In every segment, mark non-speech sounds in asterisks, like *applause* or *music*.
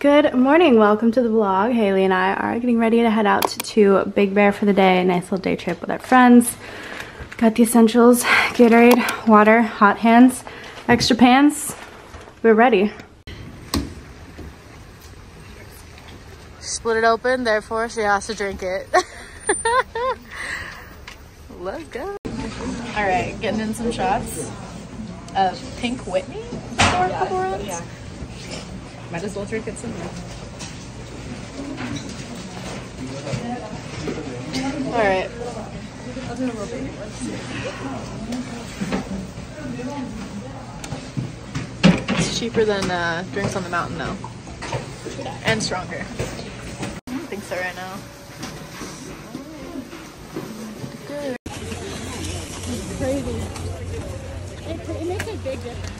Good morning, welcome to the vlog. Haley and I are getting ready to head out to Big Bear for the day—a Nice little day trip with our friends. Got the essentials, Gatorade, water, hot hands, extra pants. We're ready. Split it open, therefore she has to drink it. *laughs* Let's go. All right, getting in some shots of Pink Whitney for a couple runs. Might as well drink it some more. All right. It's cheaper than uh, drinks on the mountain though. And stronger. I don't think so right now. It, it makes a big difference.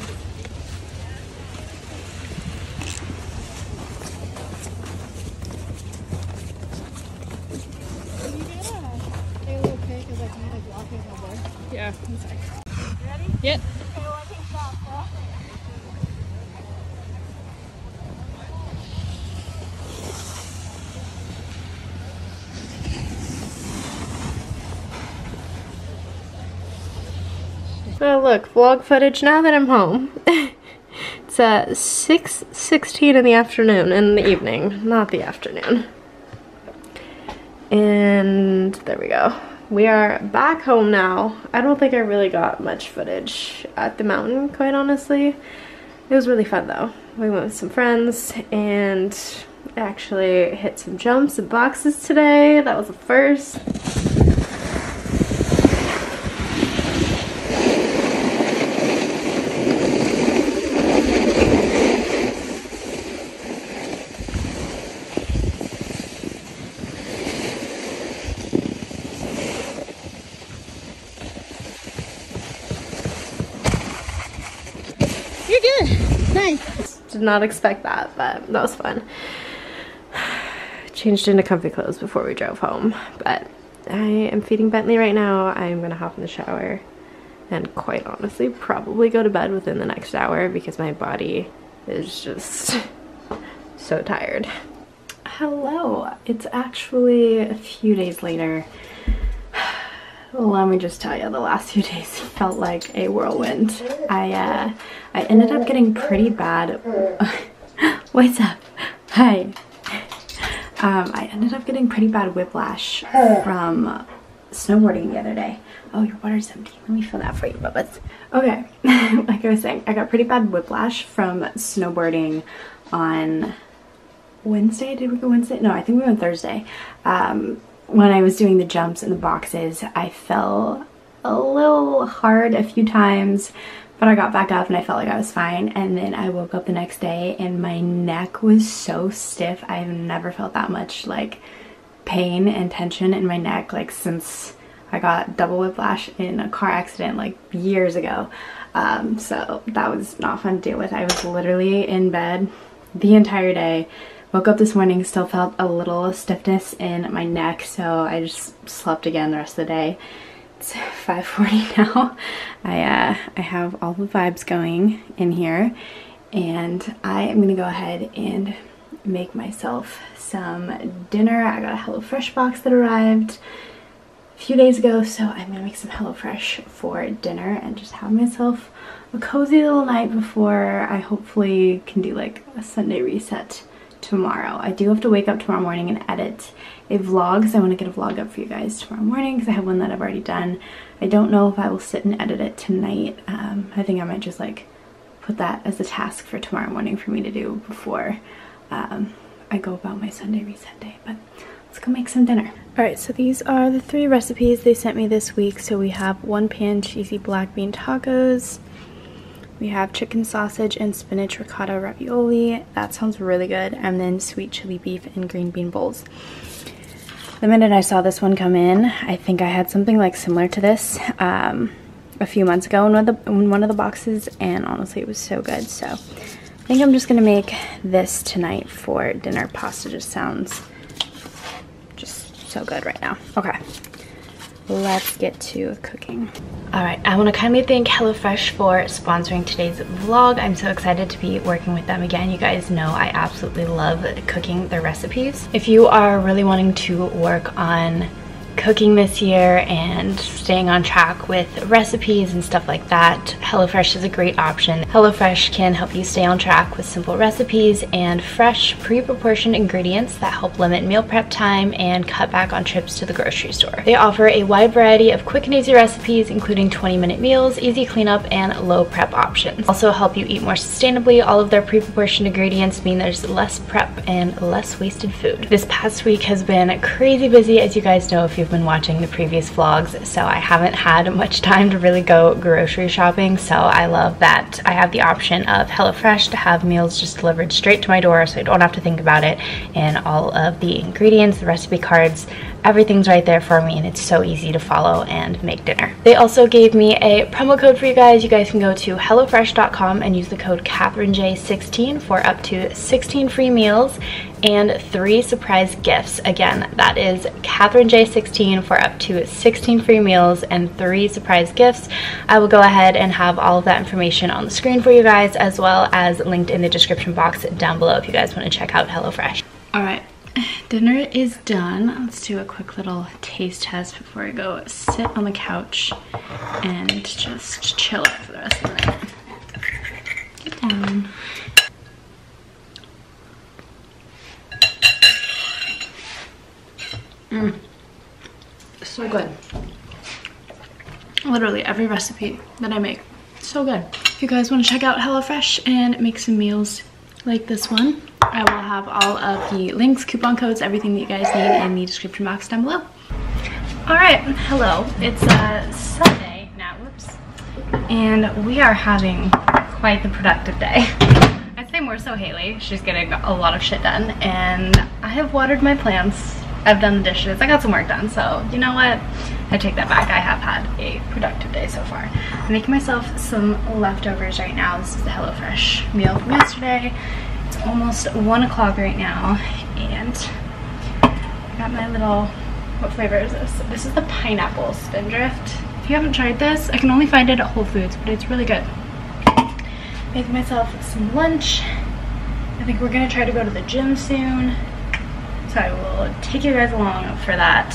Ready? Yep. Oh look, vlog footage now that I'm home. *laughs* it's uh 6.16 in the afternoon, in the evening, not the afternoon. And there we go. We are back home now. I don't think I really got much footage at the mountain, quite honestly. It was really fun though. We went with some friends and actually hit some jumps and boxes today. That was the first. Good. Nice. Did not expect that, but that was fun. *sighs* Changed into comfy clothes before we drove home, but I am feeding Bentley right now. I'm gonna hop in the shower and quite honestly probably go to bed within the next hour because my body is just *laughs* so tired. Hello, it's actually a few days later. Let me just tell you, the last few *laughs* days felt like a whirlwind. I uh, I ended up getting pretty bad. *laughs* What's up? Hi. Um, I ended up getting pretty bad whiplash from snowboarding the other day. Oh, your water's empty. Let me fill that for you, Bubba's. Okay, *laughs* like I was saying, I got pretty bad whiplash from snowboarding on Wednesday. Did we go Wednesday? No, I think we went Thursday. Um, when I was doing the jumps and the boxes, I fell a little hard a few times, but I got back up and I felt like I was fine. And then I woke up the next day and my neck was so stiff. I've never felt that much like pain and tension in my neck like since I got double whiplash in a car accident like years ago. Um, so that was not fun to deal with. I was literally in bed the entire day. Woke up this morning, still felt a little stiffness in my neck, so I just slept again the rest of the day. It's *laughs* 5.40 now. I, uh, I have all the vibes going in here, and I am gonna go ahead and make myself some dinner. I got a HelloFresh box that arrived a few days ago, so I'm gonna make some HelloFresh for dinner and just have myself a cozy little night before I hopefully can do like a Sunday reset tomorrow. I do have to wake up tomorrow morning and edit a vlog, so I want to get a vlog up for you guys tomorrow morning because I have one that I've already done. I don't know if I will sit and edit it tonight. Um, I think I might just like put that as a task for tomorrow morning for me to do before um, I go about my Sunday reset day. But let's go make some dinner. Alright, so these are the three recipes they sent me this week. So we have one pan cheesy black bean tacos, we have chicken sausage and spinach ricotta ravioli. That sounds really good. And then sweet chili beef and green bean bowls. The minute I saw this one come in, I think I had something like similar to this um, a few months ago in one, of the, in one of the boxes. And honestly, it was so good. So I think I'm just to make this tonight for dinner. Pasta just sounds just so good right now. Okay. Let's get to cooking. All right, I want to kindly thank HelloFresh for sponsoring today's vlog. I'm so excited to be working with them again. You guys know I absolutely love cooking their recipes. If you are really wanting to work on cooking this year and staying on track with recipes and stuff like that, HelloFresh is a great option. HelloFresh can help you stay on track with simple recipes and fresh, pre-proportioned ingredients that help limit meal prep time and cut back on trips to the grocery store. They offer a wide variety of quick and easy recipes, including 20-minute meals, easy cleanup, and low prep options. Also help you eat more sustainably. All of their pre-proportioned ingredients mean there's less prep and less wasted food. This past week has been crazy busy, as you guys know if you've been watching the previous vlogs, so I haven't had much time to really go grocery shopping, so I love that I have the option of HelloFresh to have meals just delivered straight to my door so I don't have to think about it, and all of the ingredients, the recipe cards, everything's right there for me and it's so easy to follow and make dinner. They also gave me a promo code for you guys. You guys can go to HelloFresh.com and use the code CatherineJ16 for up to 16 free meals and three surprise gifts. Again, that is CatherineJ16 for up to 16 free meals and three surprise gifts. I will go ahead and have all of that information on the screen for you guys as well as linked in the description box down below if you guys want to check out HelloFresh. All right, dinner is done. Let's do a quick little taste test before I go sit on the couch and just chill out for the rest of the night. Get down. Mm. So good. Literally every recipe that I make, so good. If you guys want to check out HelloFresh and make some meals like this one, I will have all of the links, coupon codes, everything that you guys need in the description box down below. All right, hello. It's a Sunday now, whoops. And we are having quite the productive day. I'd say more so Haley. She's getting a lot of shit done and I have watered my plants. I've done the dishes. I got some work done, so you know what? I take that back. I have had a productive day so far. I'm making myself some leftovers right now. This is the HelloFresh meal from yesterday. It's almost one o'clock right now, and I got my little, what flavor is this? This is the pineapple spindrift. If you haven't tried this, I can only find it at Whole Foods, but it's really good. Making myself some lunch. I think we're gonna try to go to the gym soon. So I will take you guys along for that.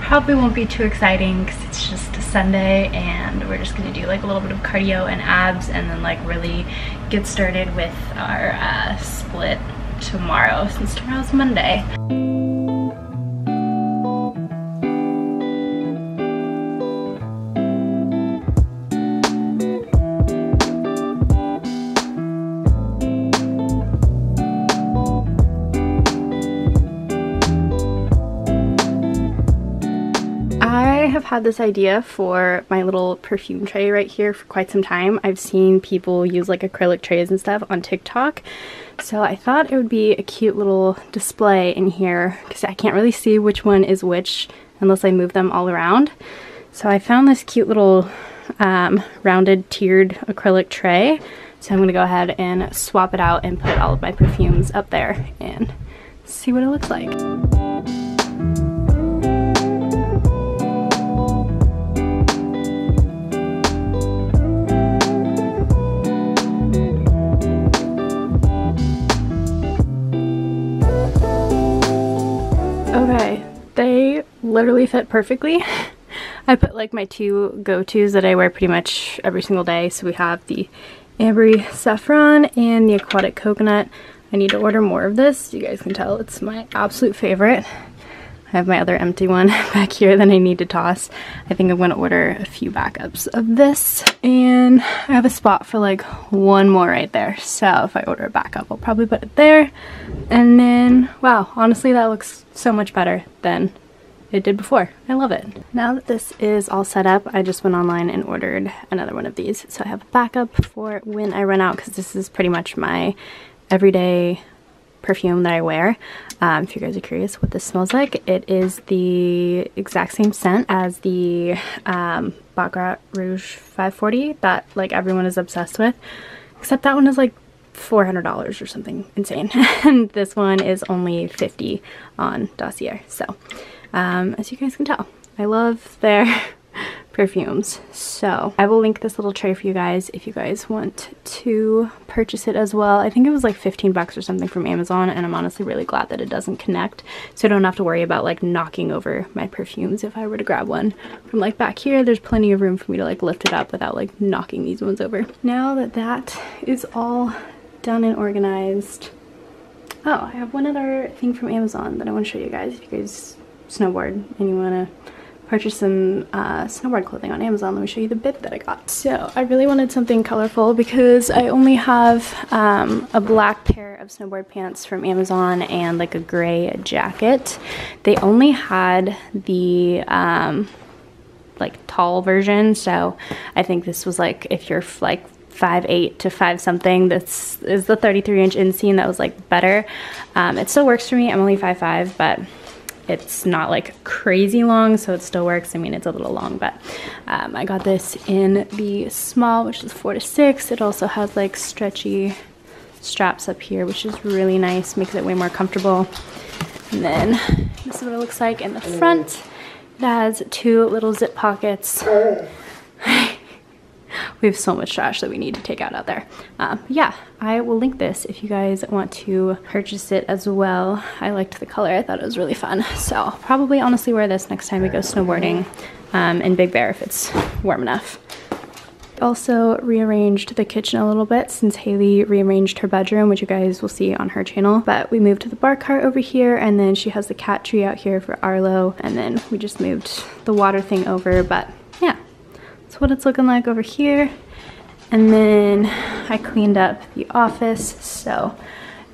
Probably won't be too exciting because it's just Sunday and we're just gonna do like a little bit of cardio and abs and then like really get started with our uh, split tomorrow since tomorrow's Monday. Had this idea for my little perfume tray right here for quite some time. I've seen people use like acrylic trays and stuff on TikTok. So I thought it would be a cute little display in here because I can't really see which one is which unless I move them all around. So I found this cute little um, rounded tiered acrylic tray. So I'm going to go ahead and swap it out and put all of my perfumes up there and see what it looks like. Literally fit perfectly. *laughs* I put like my two go-tos that I wear pretty much every single day. So we have the Ambery Saffron and the Aquatic Coconut. I need to order more of this. You guys can tell it's my absolute favorite. I have my other empty one *laughs* back here that I need to toss. I think I'm going to order a few backups of this. And I have a spot for like one more right there. So if I order a backup, I'll probably put it there. And then, wow, honestly, that looks so much better than it did before. I love it. Now that this is all set up, I just went online and ordered another one of these. So I have a backup for when I run out because this is pretty much my everyday perfume that I wear. Um, if you guys are curious what this smells like, it is the exact same scent as the um, Baccarat Rouge 540 that like everyone is obsessed with. Except that one is like $400 or something insane. *laughs* and this one is only 50 on Dossier. So um, as you guys can tell, I love their *laughs* perfumes. So I will link this little tray for you guys if you guys want to purchase it as well. I think it was like 15 bucks or something from Amazon and I'm honestly really glad that it doesn't connect so I don't have to worry about like knocking over my perfumes if I were to grab one from like back here. There's plenty of room for me to like lift it up without like knocking these ones over. Now that that is all done and organized, oh I have one other thing from Amazon that I want to show you guys if you guys snowboard and you want to purchase some uh, snowboard clothing on Amazon. Let me show you the bib that I got. So I really wanted something colorful because I only have um, a black pair of snowboard pants from Amazon and like a gray jacket. They only had the um, like tall version. So I think this was like if you're like five eight to five something this is the 33 inch inseam that was like better um, it still works for me i'm only five five but it's not like crazy long, so it still works. I mean, it's a little long, but um, I got this in the small, which is four to six. It also has like stretchy straps up here, which is really nice, makes it way more comfortable. And then this is what it looks like in the front. It has two little zip pockets we have so much trash that we need to take out out there. Um, yeah, I will link this if you guys want to purchase it as well. I liked the color. I thought it was really fun. So I'll probably honestly wear this next time we go snowboarding um, in Big Bear if it's warm enough. Also rearranged the kitchen a little bit since Haley rearranged her bedroom, which you guys will see on her channel. But we moved to the bar cart over here and then she has the cat tree out here for Arlo. And then we just moved the water thing over. But what it's looking like over here. And then I cleaned up the office, so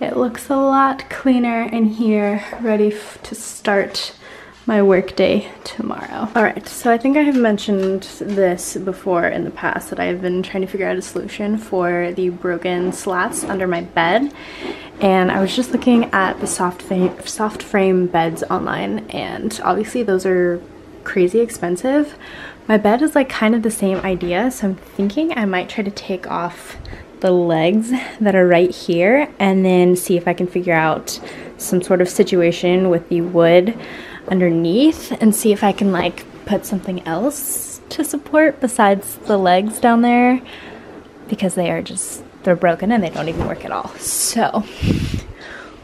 it looks a lot cleaner in here, ready to start my workday tomorrow. All right, so I think I have mentioned this before in the past that I've been trying to figure out a solution for the broken slats under my bed. And I was just looking at the soft soft frame beds online and obviously those are crazy expensive, my bed is like kind of the same idea, so I'm thinking I might try to take off the legs that are right here and then see if I can figure out some sort of situation with the wood underneath and see if I can like put something else to support besides the legs down there because they are just they're broken and they don't even work at all. So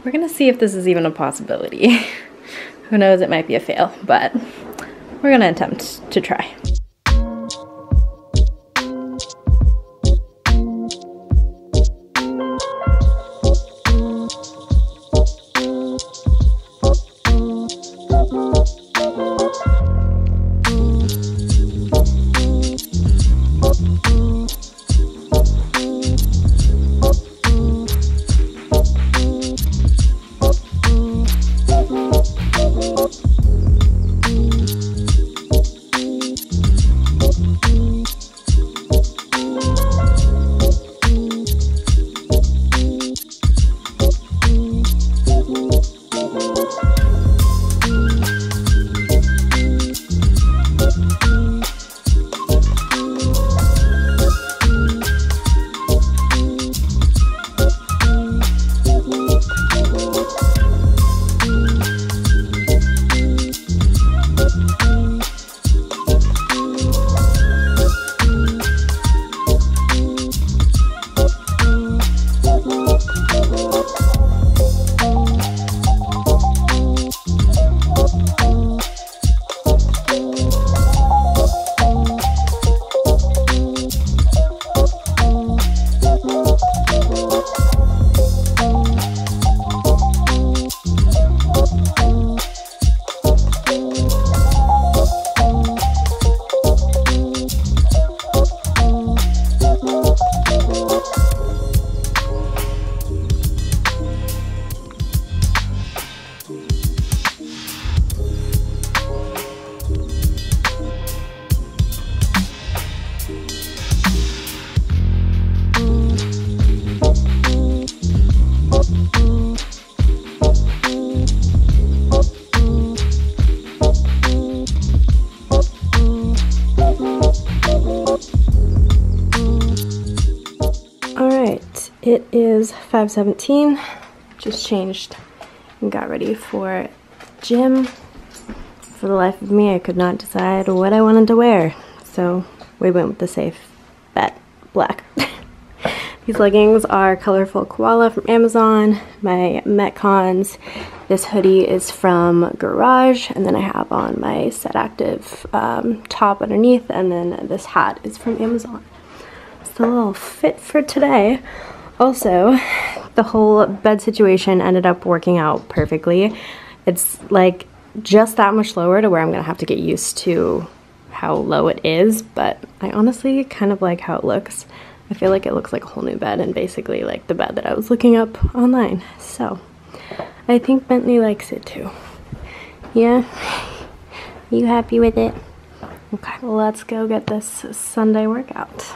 we're gonna see if this is even a possibility. *laughs* Who knows, it might be a fail, but we're gonna attempt to try. 5.17, just changed and got ready for gym. for the life of me, I could not decide what I wanted to wear. So we went with the safe bet, black. *laughs* These leggings are Colorful Koala from Amazon. My Metcons. This hoodie is from Garage. And then I have on my Set Active um, top underneath. And then this hat is from Amazon. It's a little fit for today. Also, the whole bed situation ended up working out perfectly. It's like just that much lower to where I'm gonna have to get used to how low it is, but I honestly kind of like how it looks. I feel like it looks like a whole new bed and basically like the bed that I was looking up online. So I think Bentley likes it too. Yeah? You happy with it? Okay, let's go get this Sunday workout.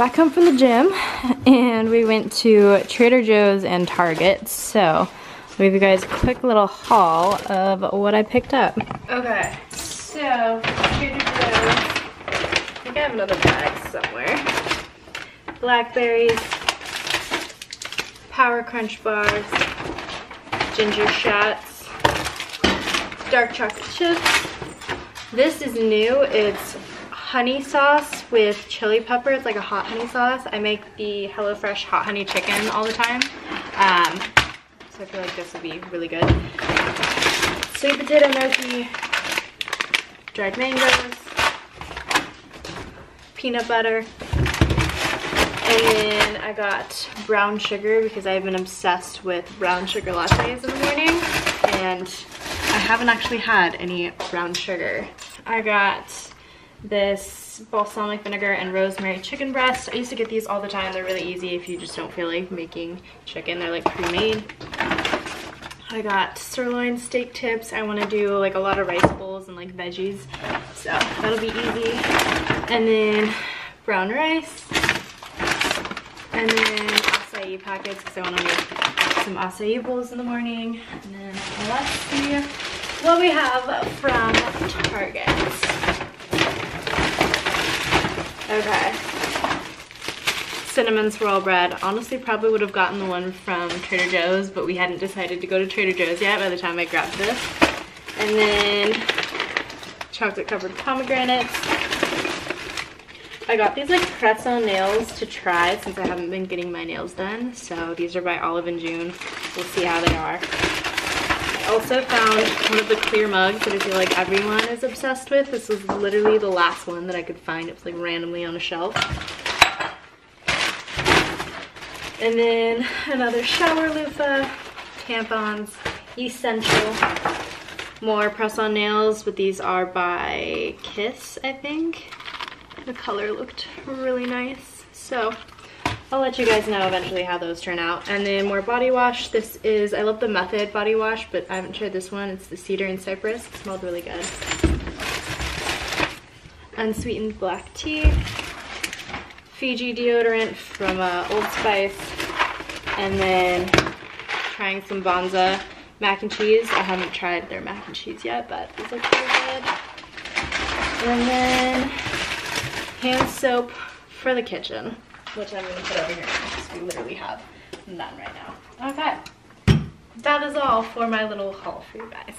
Back home from the gym *laughs* and we went to Trader Joe's and Target. So I'll give you guys a quick little haul of what I picked up. Okay, so Trader Joe's, I think I have another bag somewhere. Blackberries, Power Crunch bars, ginger shots, dark chocolate chips. This is new, it's honey sauce with chili pepper. It's like a hot honey sauce. I make the HelloFresh hot honey chicken all the time. Um, so I feel like this would be really good. Sweet potato gnocchi, dried mangoes, peanut butter, And then I got brown sugar because I've been obsessed with brown sugar lattes in the morning. And haven't actually had any brown sugar. I got this balsamic vinegar and rosemary chicken breast. I used to get these all the time. They're really easy if you just don't feel like making chicken. They're like pre-made. I got sirloin steak tips. I want to do like a lot of rice bowls and like veggies. So that'll be easy. And then brown rice. And then acai packets because I want to make some acai bowls in the morning. And then what we have from Target. Okay. Cinnamon swirl bread. Honestly, probably would have gotten the one from Trader Joe's, but we hadn't decided to go to Trader Joe's yet by the time I grabbed this. And then chocolate covered pomegranates. I got these like press-on nails to try since I haven't been getting my nails done. So these are by Olive and June. We'll see how they are. Also found one of the clear mugs that I feel like everyone is obsessed with. This was literally the last one that I could find. It was like randomly on a shelf. And then another shower loofah, tampons, essential. More press-on nails, but these are by Kiss, I think. The color looked really nice. So I'll let you guys know eventually how those turn out. And then more body wash. This is, I love the Method body wash, but I haven't tried this one. It's the Cedar and Cypress. It smelled really good. Unsweetened black tea. Fiji deodorant from uh, Old Spice. And then trying some Banza mac and cheese. I haven't tried their mac and cheese yet, but these look pretty good. And then hand soap for the kitchen, which I'm gonna put over here because we literally have none right now. Okay, that is all for my little haul for you guys.